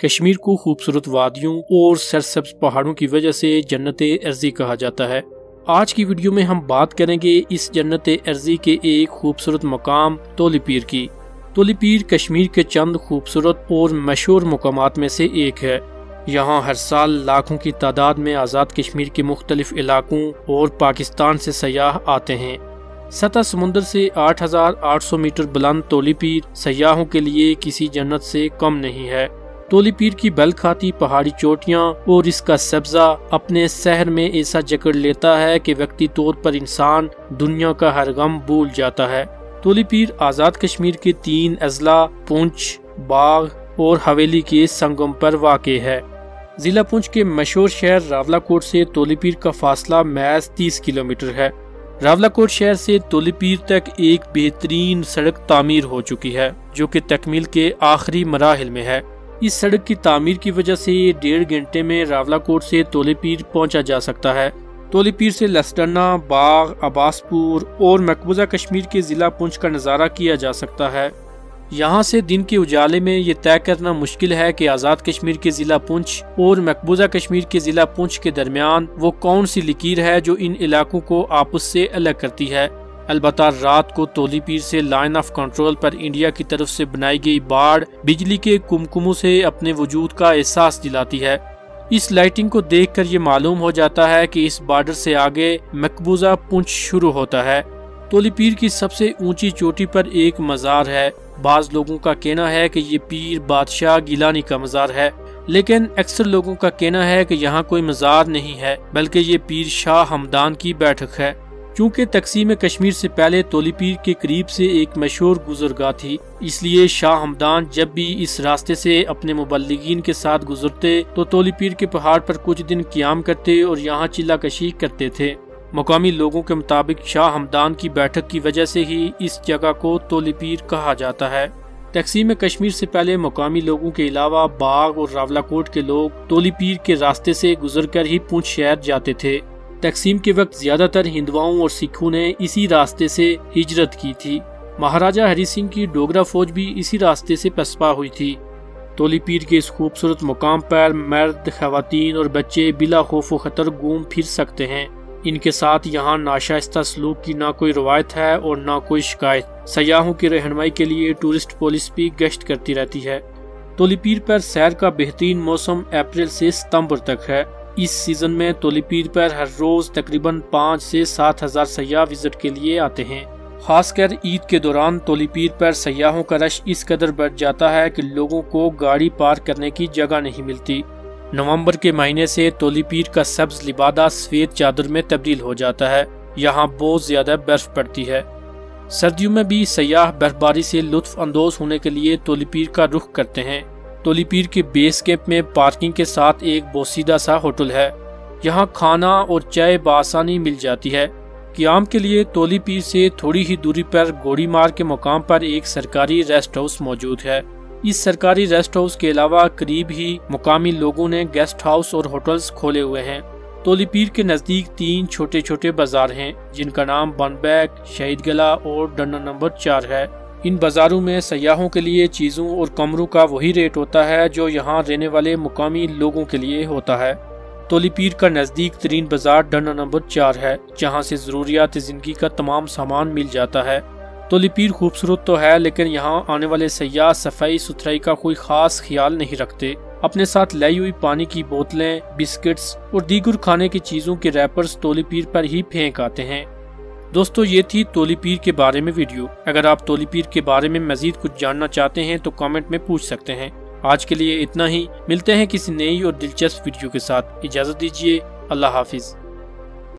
कश्मीर को खूबसूरत वादियों और सरसब्ज पहाड़ों की वजह से जन्नत अर्जी कहा जाता है। आज की वीडियो में हम बात करेंगे इस जन्नत अर्जी के एक खूबसूरत मकाम तोली पीर की। तोली पीर कश्मीर के चंद खूबसूरत और मशहूर मकाम में से एक है। यहाँ हर साल लाखों की तादाद में आज़ाद कश्मीर के मुख्तलिफ़ इलाकों और पाकिस्तान से सयाह आते हैं। सतह समुंदर से 8,800 मीटर बुलंद तोली पीर सयाहों के लिए किसी जन्नत से कम नहीं है। तोली पीर की बल खाती पहाड़ी चोटियाँ और इसका सब्जा अपने शहर में ऐसा जकड़ लेता है कि व्यक्ति तौर पर इंसान दुनिया का हर गम भूल जाता है। तोली पीर आज़ाद कश्मीर के तीन अजला, पुंछ बाग और हवेली के संगम पर वाक़ है। जिला पुंछ के मशहूर शहर रावलाकोट से तोलीपीर का फासला महज 30 किलोमीटर है। रावलाकोट शहर से तोलीपीर तक एक बेहतरीन सड़क तामीर हो चुकी है, जो कि तकमील के आखिरी मराहल में है। इस सड़क की तामीर की वजह से डेढ़ घंटे में रावलाकोट से तोलीपीर पहुँचा जा सकता है। तोलीपीर से लसडना बाग, अब्बासपुर और मकबूजा कश्मीर के जिला पुंछ का नज़ारा किया जा सकता है। यहाँ से दिन के उजाले में ये तय करना मुश्किल है कि आज़ाद कश्मीर के ज़िला पुंछ और मकबूजा कश्मीर के ज़िला पुंछ के दरमियान वो कौन सी लकीर है जो इन इलाकों को आपस से अलग करती है। अलबत् रात को तोली पीर से लाइन ऑफ़ कंट्रोल पर इंडिया की तरफ़ से बनाई गई बाढ़ बिजली के कुमकुमों से अपने वजूद का एहसास दिलाती है। इस लाइटिंग को देखकर ये मालूम हो जाता है कि इस बॉर्डर से आगे मकबूजा पुंछ शुरू होता है। तोली पीर की सबसे ऊँची चोटी पर एक मज़ार है। बाज लोगों का कहना है कि ये पीर बादशाह गिलानी का मज़ार है। लेकिन अक्सर लोगों का कहना है कि यहाँ कोई मज़ार नहीं है, बल्कि ये पीर शाह हमदान की बैठक है। क्योंकि तकसीम कश्मीर से पहले तोली पीर के करीब से एक मशहूर गुजरगाह थी, इसलिए शाह हमदान जब भी इस रास्ते से अपने मुबलगिन के साथ गुजरते तो तोली पीर के पहाड़ पर कुछ दिन क्याम करते और यहाँ चिल्ला कशी करते थे। मुकामी लोगों के मुताबिक शाह हमदान की बैठक की वजह से ही इस जगह को तोलीपीर कहा जाता है। तकसीम कश्मीर से पहले मुकामी लोगों के अलावा बाग और रावलाकोट के लोग तोलीपीर के रास्ते से गुजरकर ही पूंछ शहर जाते थे। तकसीम के वक्त ज़्यादातर हिंदुओं और सिखों ने इसी रास्ते से हिजरत की थी। महाराजा हरि सिंह की डोगरा फौज भी इसी रास्ते से पसपा हुई थी। तोली पीर के इस खूबसूरत मुकाम पर मर्द खातन और बच्चे बिला खौफ खतर घूम फिर सकते हैं। इनके साथ यहाँ नाशाइस्ता सलूक की ना कोई रवायत है और ना कोई शिकायत। सयाहों की रहनमाई के लिए टूरिस्ट पुलिस भी गश्त करती रहती है। तोली पीर पर सैर का बेहतरीन मौसम अप्रैल से सितंबर तक है। इस सीज़न में तोलीपीर पर हर रोज तकरीबन पाँच से सात हज़ार सयाह विज़िट के लिए आते हैं। खासकर ईद के दौरान तोलीपीर पर सयाहों का रश इस कदर बढ़ जाता है कि लोगों को गाड़ी पार्क करने की जगह नहीं मिलती। नवंबर के महीने से तोलीपीर का सब्ज लिबादा सफ़ेद चादर में तब्दील हो जाता है। यहाँ बहुत ज़्यादा बर्फ़ पड़ती है। सर्दियों में भी सयाह बर्फबारी से लुत्फ अंदोज होने के लिए तोलीपीर का रुख करते हैं। तोलीपीर के बेस कैंप में पार्किंग के साथ एक बोसीदा सा होटल है। यहाँ खाना और चाय बसानी मिल जाती है। क्याम के लिए तोलीपीर से थोड़ी ही दूरी पर गोड़ी मार के मुकाम पर एक सरकारी रेस्ट हाउस मौजूद है। इस सरकारी रेस्ट हाउस के अलावा करीब ही मुकामी लोगों ने गेस्ट हाउस और होटल्स खोले हुए हैं। तोलीपीर के नज़दीक तीन छोटे छोटे बाज़ार हैं, जिनका नाम बनबैग शहीद गला और डंडा नंबर चार है। इन बाजारों में सयाहों के लिए चीज़ों और कमरों का वही रेट होता है जो यहाँ रहने वाले मुकामी लोगों के लिए होता है। तोलीपीर का नज़दीक तरीन बाज़ार डंडा नंबर चार है, जहाँ से जरूरियात ज़िंदगी का तमाम सामान मिल जाता है। तो लिपीर खूबसूरत तो है, लेकिन यहाँ आने वाले सयाह सफ़ाई सुथराई का कोई खास ख्याल नहीं रखते। अपने साथ लाई हुई पानी की बोतलें, बिस्किट्स और दीगर खाने की चीज़ों के रैपर्स तोलीपीर पर ही फेंक आते हैं। दोस्तों, ये थी तोली पीर के बारे में वीडियो। अगर आप तोली पीर के बारे में मजीद कुछ जानना चाहते हैं तो कमेंट में पूछ सकते हैं। आज के लिए इतना ही। मिलते हैं किसी नई और दिलचस्प वीडियो के साथ। इजाज़त दीजिए। अल्लाह हाफिज।